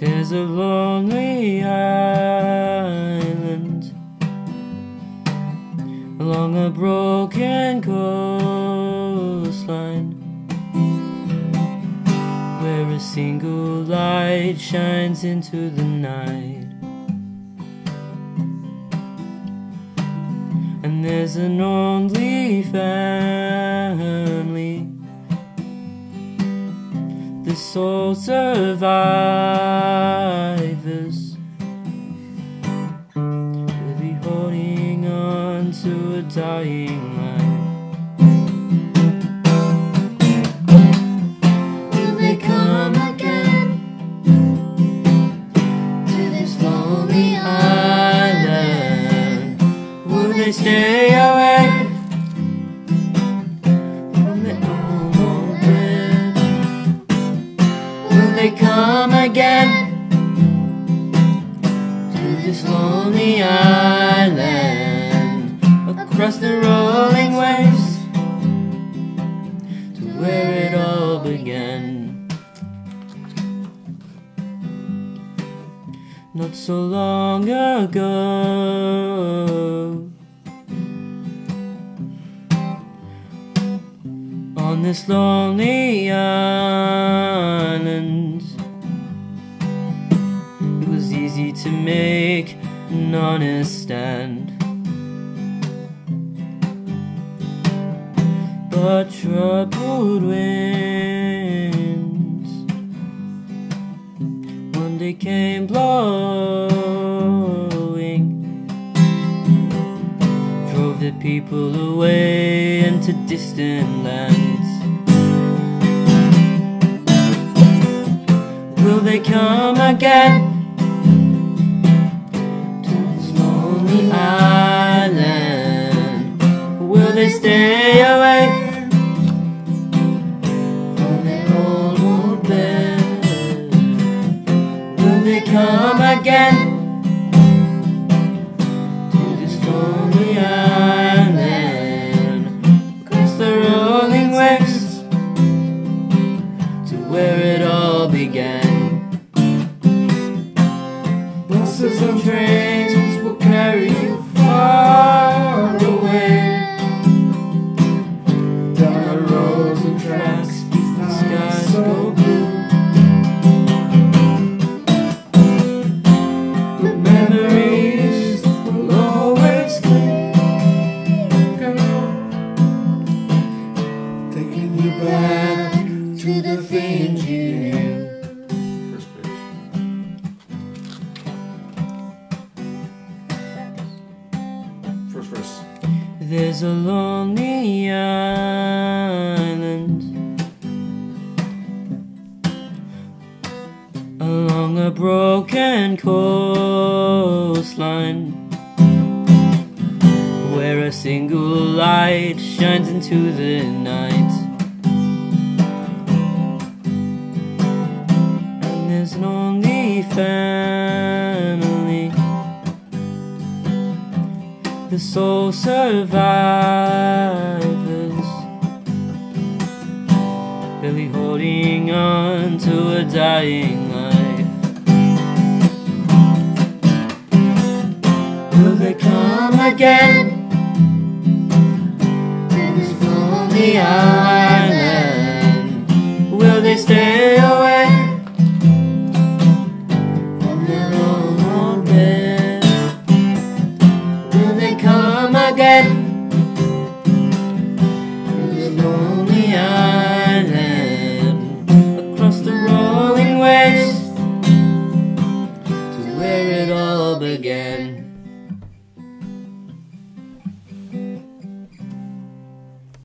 There's a lonely island along a broken coastline where a single light shines into the night. And there's an only family sole survivors will be holding on to a dying life. Will they come again to this lonely island? Will they stay They come again to this lonely island across the rolling waves to where it all began? Not so long ago. on this lonely island. Easy to make an honest stand. But troubled winds one day came blowing drove the people away into distant lands. Will they come again lonely island across the rolling waves to where it all began. First verse. There's a lonely island Along a broken coastline Where a single light shines into the night And there's an only family the sole survivors. Really holding on to a dying life. Will they come again? To this lonely? Began?